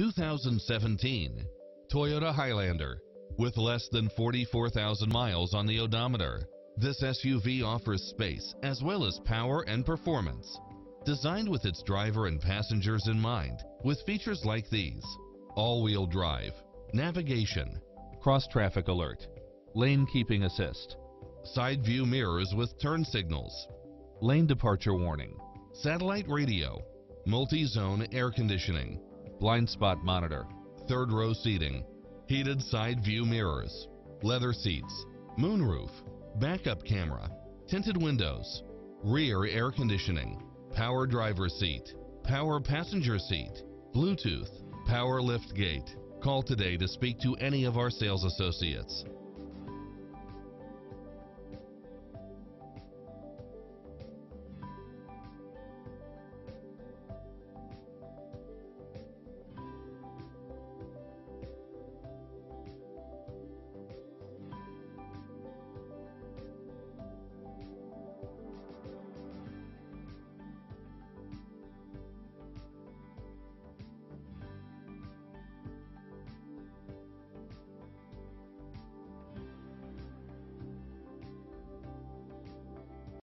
2017 Toyota Highlander with less than 44,000 miles on the odometer. This SUV offers space as well as power and performance. Designed with its driver and passengers in mind with features like these. All-wheel drive, navigation, cross-traffic alert, lane keeping assist, side view mirrors with turn signals, lane departure warning, satellite radio, multi-zone air conditioning, blind spot monitor, third row seating, heated side view mirrors, leather seats, moonroof, backup camera, tinted windows, rear air conditioning, power driver seat, power passenger seat, Bluetooth, power lift gate. Call today to speak to any of our sales associates.